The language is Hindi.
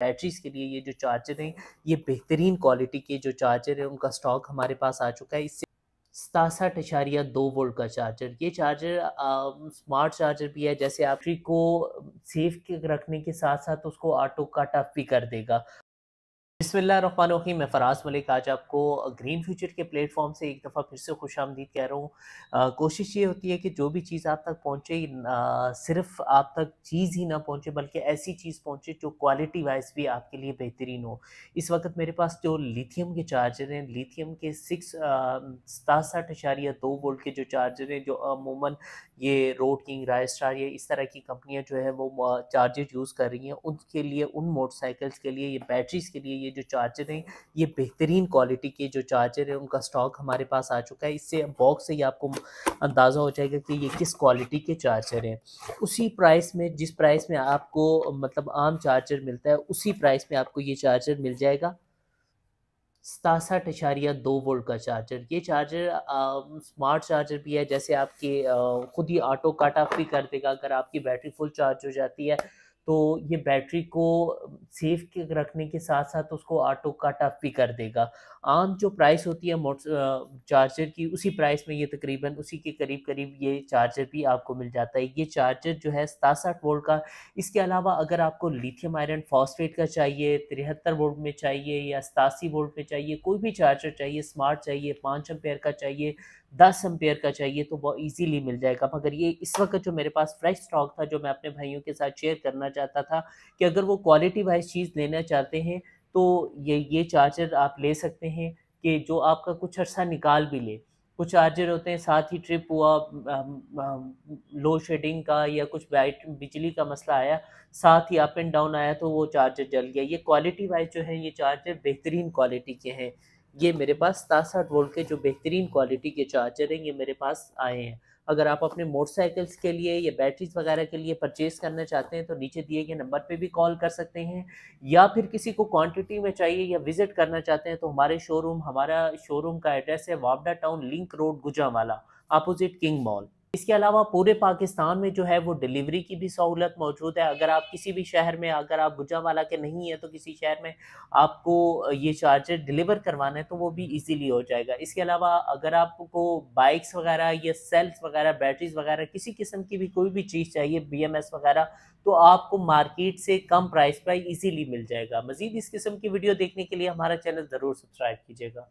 बैटरीज के लिए ये जो चार्जर हैं, ये बेहतरीन क्वालिटी के जो चार्जर हैं, उनका स्टॉक हमारे पास आ चुका है। इससे सतासठ अशारिया दो वोल्ट का चार्जर ये चार्जर स्मार्ट चार्जर भी है, जैसे आप को सेफ़ रखने के साथ साथ उसको ऑटो कट ऑफ़ भी कर देगा। बिस्मिल्लाहिर्रहमानिर्रहीम, मैं फराज मलिक, आज आपको ग्रीन फ्यूचर के प्लेटफॉर्म से एक दफ़ा फिर से खुश आमदीद कह रहा हूँ। कोशिश ये होती है कि जो भी चीज़ आप तक पहुँचे सिर्फ़ आप तक चीज़ ही ना पहुँचे, बल्कि ऐसी चीज़ पहुँचे जो क्वालिटी वाइज भी आपके लिए बेहतरीन हो। इस वक्त मेरे पास जो लिथियम के चार्जर हैं लिथियम के सिक्स सतासठ इशारिया दो वोल्ट के जो चार्जर हैं, जो अमूमन ये रोड किंग राय स्टार ये इस तरह की कंपनियाँ जो है वो चार्जर यूज़ कर रही हैं। उनके लिए, उन मोटरसाइकिल्स के लिए, ये बैटरीज के लिए ये जो चार्जर हैं ये बेहतरीन क्वालिटी के जो चार्जर हैं उनका स्टॉक हमारे पास आ चुका है। इससे बॉक्स से ही आपको अंदाज़ा हो जाएगा कि ये किस क्वालिटी के चार्जर हैं। उसी प्राइस में जिस प्राइस में आपको मतलब आम चार्जर मिलता है उसी प्राइस में आपको ये चार्जर मिल जाएगा। सतासठ इशारिया दो वोल्ट का चार्जर ये चार्जर आ, स्मार्ट चार्जर भी है जैसे आपके ख़ुद ही ऑटो कट ऑफ़ भी कर देगा अगर आपकी बैटरी फुल चार्ज हो जाती है। तो ये बैटरी को सेफ़ के रखने के साथ साथ उसको ऑटो कट ऑफ़ भी कर देगा। आम जो प्राइस होती है मोटर चार्जर की, उसी प्राइस में ये तकरीबन, उसी के करीब करीब ये चार्जर भी आपको मिल जाता है। ये चार्जर जो है सतासठ वोल्ट का, इसके अलावा अगर आपको लिथियम आयरन फॉस्फेट का चाहिए, तिहत्तर वोल्ट में चाहिए या सतासी वोल्ट में चाहिए, कोई भी चार्जर चाहिए, स्मार्ट चाहिए, पाँच एम्पेयर का चाहिए, दस एम्पेयर का चाहिए तो वो ईजीली मिल जाएगा। मगर ये इस वक्त जो मेरे पास फ्रेश स्टॉक था, जो मैं अपने भाइयों के साथ शेयर करना चाहता था कि अगर वो क्वालिटी वाइज चीज़ लेना चाहते हैं तो ये ये चार्जर आप ले सकते हैं कि जो आपका कुछ अर्सा निकाल भी ले। कुछ चार्जर होते हैं, साथ ही ट्रिप हुआ लो शेडिंग का या कुछ बैट, बिजली का मसला आया, साथ ही अप एंड डाउन आया तो वो चार्जर जल गया। ये क्वालिटी वाइज जो है, ये चार्जर बेहतरीन क्वालिटी के हैं। ये मेरे पास सतासठ वोल्ट के जो बेहतरीन क्वालिटी के चार्जर हैं, ये मेरे पास आए हैं। अगर आप अपने मोटरसाइकिल्स के लिए या बैटरीज वगैरह के लिए परचेज़ करना चाहते हैं तो नीचे दिए गए नंबर पे भी कॉल कर सकते हैं। या फिर किसी को क्वांटिटी में चाहिए या विज़िट करना चाहते हैं तो हमारे शोरूम हमारा शोरूम का एड्रेस है Wapda town link road Gujranwala opposite king mall इसके अलावा पूरे पाकिस्तान में जो है वो डिलीवरी की भी सहूलत मौजूद है। अगर आप किसी भी शहर में, अगर आप गुजावाला के नहीं हैं तो किसी शहर में आपको ये चार्जर डिलीवर करवाना है तो वो भी इजीली हो जाएगा। इसके अलावा अगर आपको बाइक्स वगैरह या सेल्स वगैरह बैटरीज वगैरह किसी किस्म की भी, कोई भी चीज़ चाहिए बीएमएस वगैरह तो आपको मार्केट से कम प्राइस पर ईजीली मिल जाएगा। मजीद इस किस्म की वीडियो देखने के लिए हमारा चैनल ज़रूर सब्सक्राइब कीजिएगा।